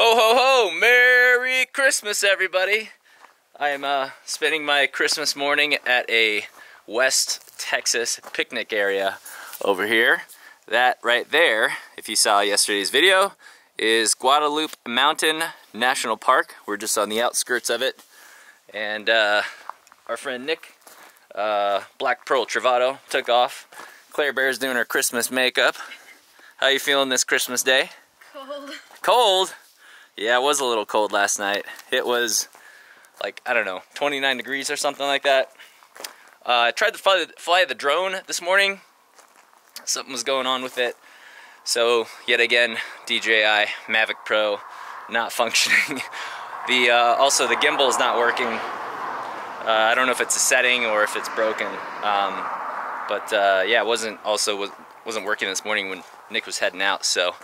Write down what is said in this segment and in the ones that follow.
Ho ho ho! Merry Christmas, everybody! I am uh, spending my Christmas morning at a West Texas picnic area over here. That right there, if you saw yesterday's video, is Guadalupe Mountain National Park. We're just on the outskirts of it. And uh, our friend Nick, uh, Black Pearl Travato, took off. Claire Bear's doing her Christmas makeup. How you feeling this Christmas day? Cold. Cold? Yeah, it was a little cold last night. It was like, I don't know, 29 degrees or something like that. Uh, I tried to fly the, fly the drone this morning. Something was going on with it. So, yet again, DJI Mavic Pro not functioning. the uh, Also, the gimbal is not working. Uh, I don't know if it's a setting or if it's broken. Um, but uh, yeah, it wasn't also was, wasn't working this morning when Nick was heading out. So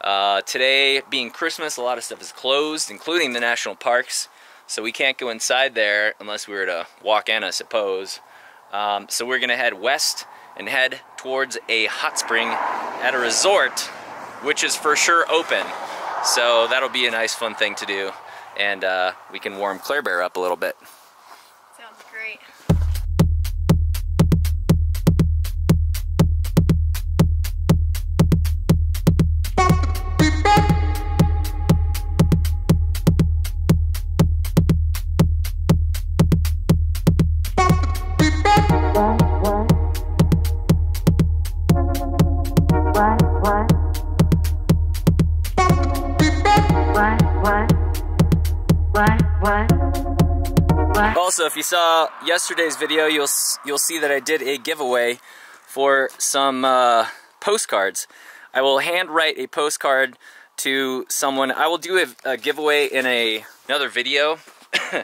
uh, today, being Christmas, a lot of stuff is closed, including the national parks. So we can't go inside there unless we were to walk in, I suppose. Um, so we're gonna head west and head towards a hot spring at a resort, which is for sure open. So that'll be a nice, fun thing to do. And uh, we can warm Claire Bear up a little bit. Also, if you saw yesterday's video, you'll you'll see that I did a giveaway for some uh, postcards. I will handwrite a postcard to someone. I will do a, a giveaway in a another video.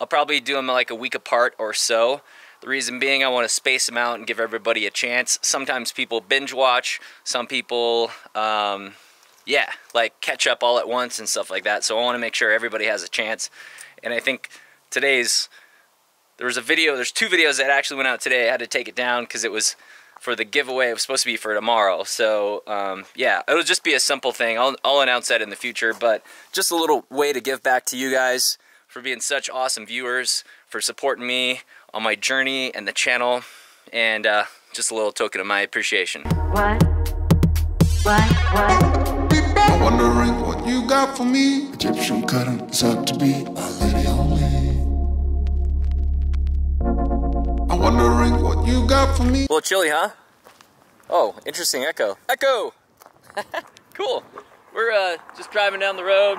I'll probably do them like a week apart or so. The reason being I want to space them out and give everybody a chance. Sometimes people binge watch, some people, um, yeah, like catch up all at once and stuff like that. So I want to make sure everybody has a chance. And I think today's, there was a video, there's two videos that actually went out today. I had to take it down because it was for the giveaway. It was supposed to be for tomorrow. So um, yeah, it'll just be a simple thing. I'll, I'll announce that in the future, but just a little way to give back to you guys for being such awesome viewers, for supporting me on my journey and the channel, and uh, just a little token of my appreciation. What? What? What? I'm wondering what you got for me. Egyptian cotton is out to be a lady only. I'm wondering what you got for me. A little chilly, huh? Oh, interesting echo. Echo! cool. We're uh, just driving down the road.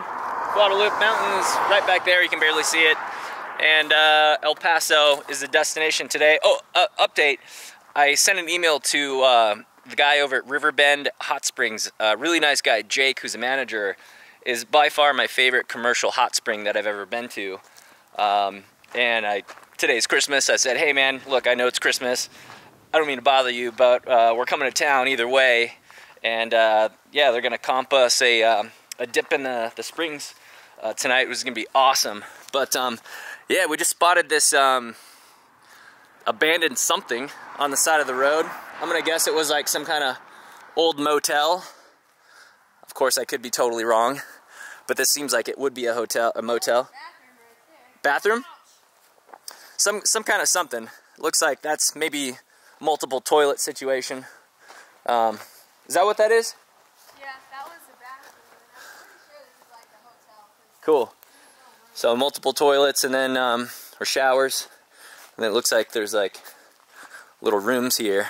Guadalupe Mountains right back there. You can barely see it. And uh, El Paso is the destination today. Oh, uh, update. I sent an email to uh, the guy over at Riverbend Hot Springs. A really nice guy, Jake, who's a manager, is by far my favorite commercial hot spring that I've ever been to. Um, and I today's Christmas. I said, hey man, look, I know it's Christmas. I don't mean to bother you, but uh, we're coming to town either way. And uh, yeah, they're gonna comp us a, um, a dip in the, the springs uh, tonight. Was gonna be awesome. But um, yeah, we just spotted this um, abandoned something on the side of the road. I'm gonna guess it was like some kind of old motel. Of course, I could be totally wrong, but this seems like it would be a hotel, a motel. Bathroom? Some some kind of something. Looks like that's maybe multiple toilet situation. Um, is that what that is? Yeah, that was the bathroom. and I'm pretty sure this is like a hotel. 'cause Cool. So multiple toilets and then um, or showers, and it looks like there's like little rooms here.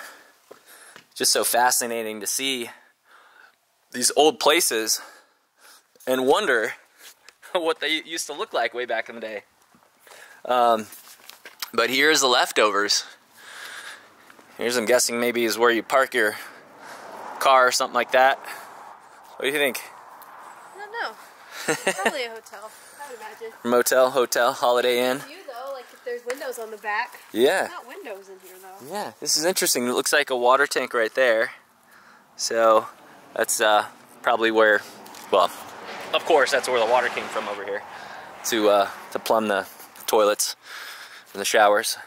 Just so fascinating to see these old places and wonder what they used to look like way back in the day. Um, but here's the leftovers. Here's, I'm guessing, maybe is where you park your car or something like that. What do you think? I don't know. Probably a hotel, I would imagine. Motel, hotel, Holiday Inn. You though, like if there's windows on the back. Yeah. Not windows in here though. Yeah, this is interesting. It looks like a water tank right there. So that's uh, probably where, well, of course, that's where the water came from over here to uh, to plumb the toilets and the showers.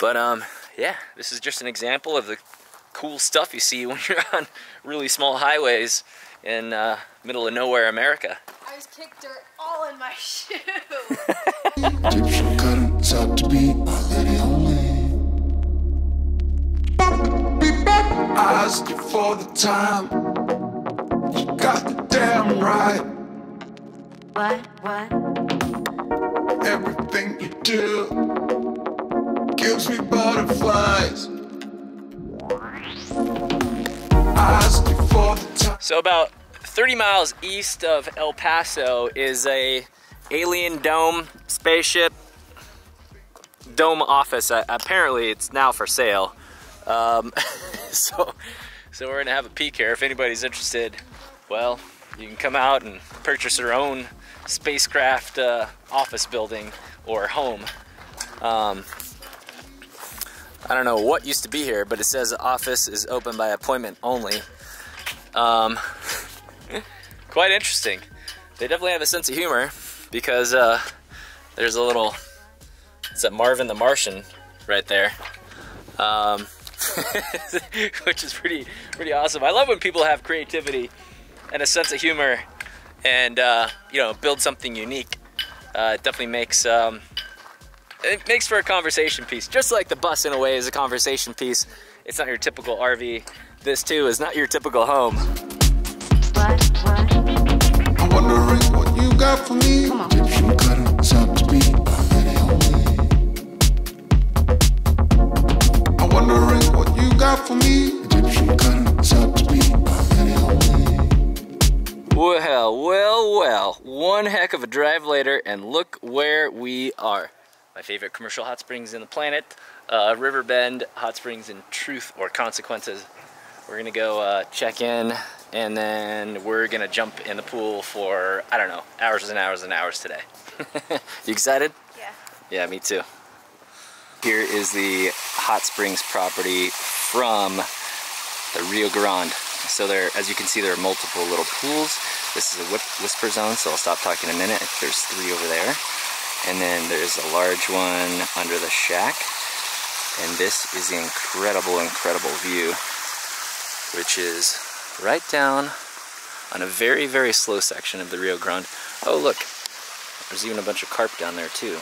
But um, yeah, this is just an example of the cool stuff you see when you're on really small highways in uh, middle of nowhere America. I just kicked dirt all in my shoe. Egyptian cuttings out to be my lady only. I asked you for the time. You got the damn right. What? What? Everything you do gives me butterflies. So about 30 miles east of El Paso is a alien dome spaceship dome office. Uh, apparently, it's now for sale. Um, so, so we're gonna have a peek here. If anybody's interested, well, you can come out and purchase your own spacecraft uh, office building or home. Um, I don't know what used to be here, but it says office is open by appointment only. Um, quite interesting. They definitely have a sense of humor because uh, there's a little, it's that Marvin the Martian right there, um, which is pretty pretty awesome. I love when people have creativity and a sense of humor, and uh, you know, build something unique. Uh, it definitely makes um, it makes for a conversation piece. Just like the bus in a way is a conversation piece. It's not your typical RV. This too is not your typical home. What? What? I'm wondering what you got for me. Come on. Egyptian cuttings out to be my lady only. I'm wondering what you got for me. Egyptian cuttings out to be my lady. Well, well, well. One heck of a drive later, and look where we are. My favorite commercial hot springs in the planet, uh, Riverbend Hot Springs in Truth or Consequences. We're gonna go uh, check in, and then we're gonna jump in the pool for, I don't know, hours and hours and hours today. you excited? yeah. Yeah, me too. Here is the hot springs property from the Rio Grande. So there, as you can see, there are multiple little pools. This is a whisper zone, so I'll stop talking in a minute. There's three over there. And then there's a large one under the shack. And this is the incredible, incredible view, which is right down on a very, very slow section of the Rio Grande. Oh, look, there's even a bunch of carp down there too.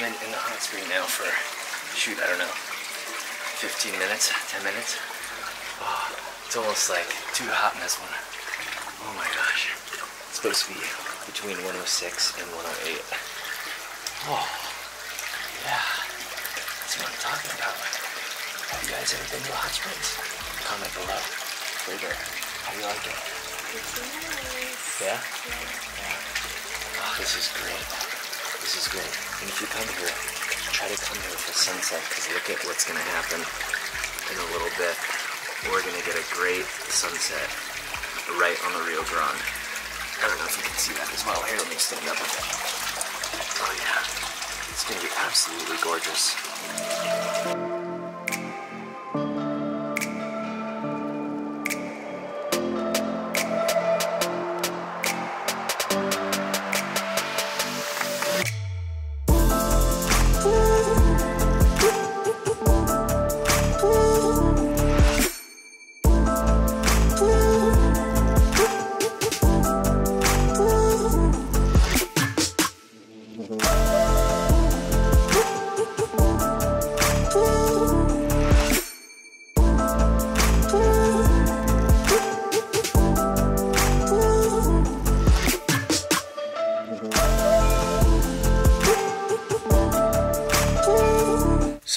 Been in the hot spring now for, shoot, I don't know, 15 minutes, 10 minutes. Oh, it's almost like too hot in this one. Oh my gosh. It's supposed to be between 106 and 108. Oh, yeah. That's what I'm talking about. Have you guys ever been to hot springs? Comment below. Later. How do you like it? Yeah? Yeah. Oh, this is great. This is great. And if you come here, try to come here for sunset because look at what's going to happen in a little bit. We're going to get a great sunset right on the Rio Grande. I don't know if you can see that as well. Here, let me stand up a bit. Oh, yeah. It's to be absolutely gorgeous.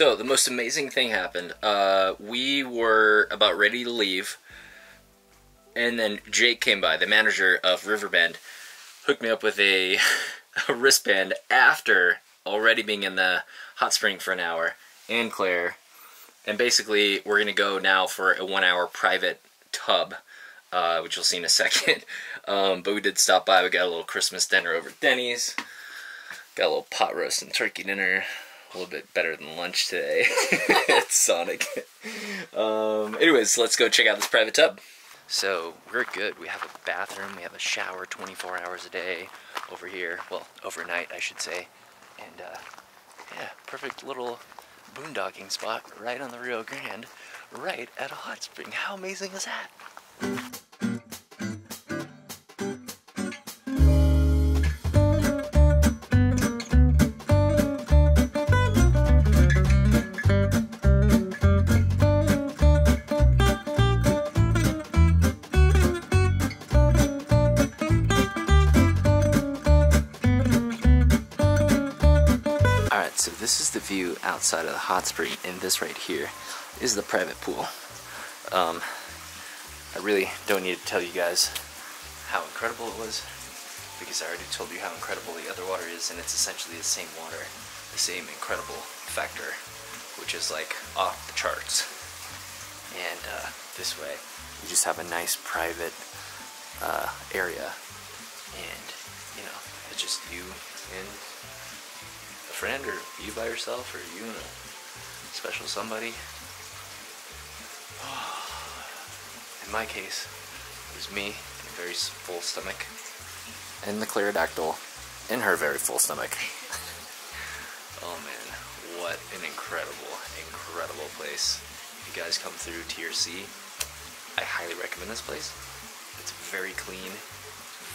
So the most amazing thing happened. Uh, we were about ready to leave, and then Jake came by, the manager of Riverbend, hooked me up with a, a wristband after already being in the hot spring for an hour, and Claire, and basically we're gonna go now for a one-hour private tub, uh, which you'll see in a second. Um, but we did stop by. We got a little Christmas dinner over at Denny's. Got a little pot roast and turkey dinner a little bit better than lunch today at Sonic. Um, anyways, let's go check out this private tub. So we're good. We have a bathroom. We have a shower 24 hours a day over here. Well, overnight, I should say. And uh, yeah, perfect little boondocking spot right on the Rio Grande, right at a hot spring. How amazing is that? So this is the view outside of the hot spring, and this right here is the private pool. Um, I really don't need to tell you guys how incredible it was, because I already told you how incredible the other water is, and it's essentially the same water, the same incredible factor, which is like off the charts. And uh, this way, you just have a nice private uh, area, and you know, it's just you and friend or you by yourself or you and a special somebody. In my case, it was me in a very full stomach and the Clerodactyl in her very full stomach. oh man, what an incredible, incredible place. If you guys come through T or C, I highly recommend this place. It's very clean,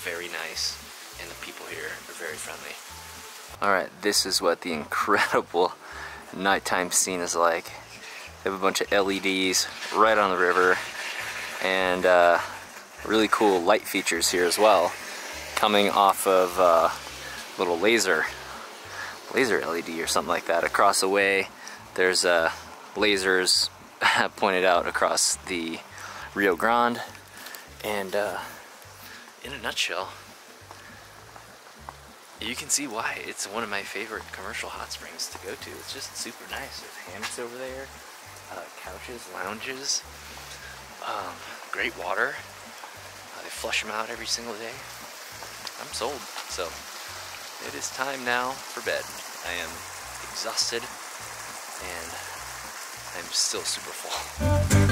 very nice, and the people here are very friendly. Alright, this is what the incredible nighttime scene is like. They have a bunch of LEDs right on the river and uh, really cool light features here as well coming off of uh, little laser laser LED or something like that. Across the way there's uh, lasers pointed out across the Rio Grande and uh, in a nutshell you can see why it's one of my favorite commercial hot springs to go to. It's just super nice. There's hammocks over there, uh, couches, lounges, um, great water. Uh, they flush them out every single day. I'm sold. So it is time now for bed. I am exhausted and I'm still super full.